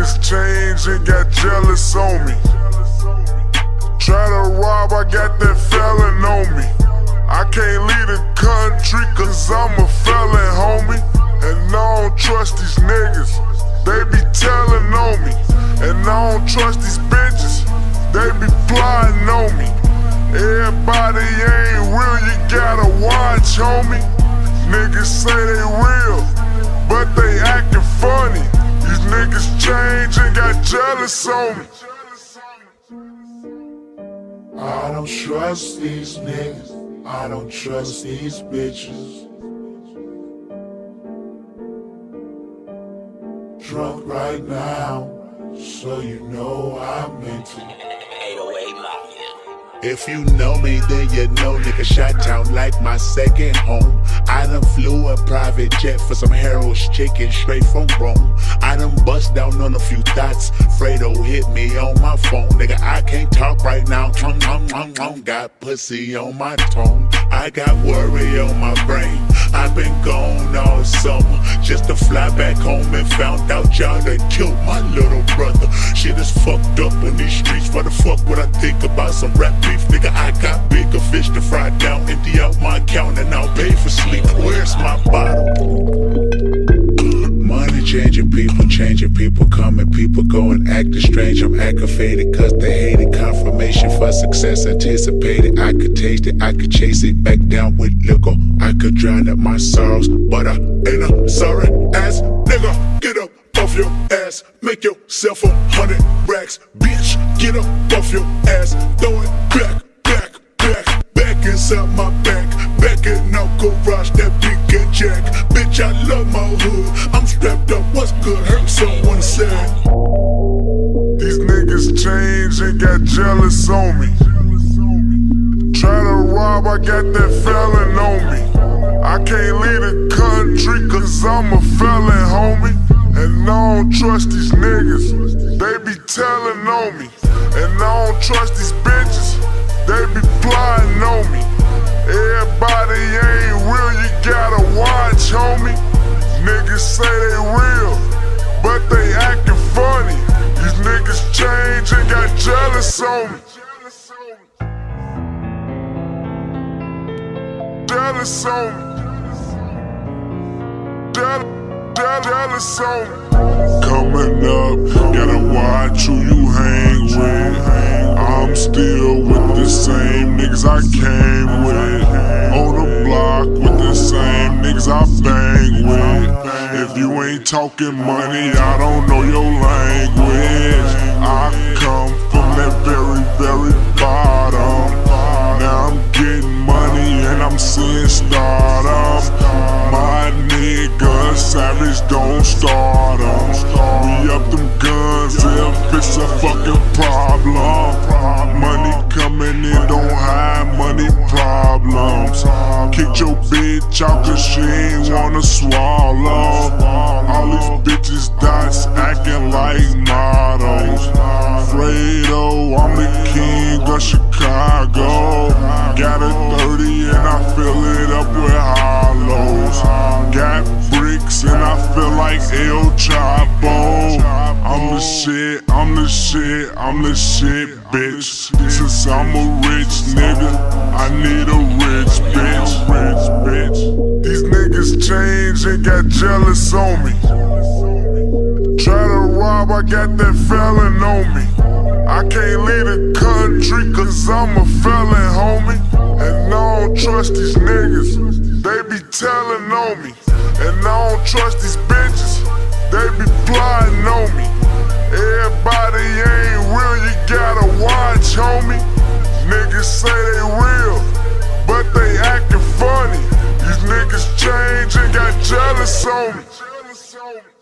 niggas changed and got jealous on me. Try to rob, I got that felon on me. I can't leave the country cause I'm a felon, homie. And I don't trust these niggas, they be telling on me. And I don't trust these bitches, they be plotting on me. Everybody ain't real, you gotta watch, homie. Niggas say they real, but they acting funny. Niggas change and got jealous on me. I don't trust these niggas. I don't trust these bitches. Drunk right now, so you know I'm into it. If you know me, then you know nigga Chi-Town like my second home. I done flew a private jet for some Harold's chicken straight from Rome. I done bust down on a few thoughts. Fredo hit me on my phone. Nigga, I can't talk right now. Tum, tum, tum, tum. Got pussy on my tongue. I got worry on my brain. I've been gone all summer just to fly back home and found out y'all done killed my little brother. Shit is fucked up on these streets. What the fuck would I think about some rap beef? Nigga, I got bigger fish to fry down. Empty out my account and I'll pay for sleep. Where's my bottle? Money changing people, changing people, coming, people going acting strange. I'm aggravated cause they hated confirmation for success anticipated. I could taste it, I could chase it back down with liquor. I could drown out my sorrows, but I ain't a sorry yourself a hundred racks, bitch. Get up off your ass, throw it back, back, back, back inside my back, back in our garage, that big and jack. Bitch, I love my hood. I'm strapped up, what's good? Heard someone say. These niggas changed and got jealous on me. Try to rob, I got that felon on me. I can't leave the country cause I'm a felon, don't trust these niggas, they be telling on me. And I don't trust these bitches, they be plotting on me. Everybody ain't real, you gotta watch, homie. Niggas say they real, but they acting funny. These niggas change and got jealous on me. Jealous on me. Jeal- jeal- Jealous on me. Coming up, gotta watch who you hang with. I'm still with the same niggas I came with. On the block with the same niggas I bang with. If you ain't talking money, I don't know your language. I come from that very, very bottom. Now I'm getting money and I'm seeing stardom. My nigga savage don't start bitch she ain't wanna swallow. All these bitches dots acting like models. Fredo, I'm the king of Chicago. Got a 30 and I fill it up with hollows. Got bricks and I feel like El Chapo. I'm the shit, I'm the shit, I'm the shit, bitch. Since I'm a rich nigga, I need a rich bitch. Rich bitch. These niggas change and got jealous on me. Try to rob, I got that felon on me. I can't leave the country cause I'm a felon, homie. And I don't trust these niggas, they be telling on me. And I don't trust these bitches, they be plotting on me. Everybody ain't real, you gotta watch, homie. Niggas say they real, but they acting funny. These niggas change and got jealous on me.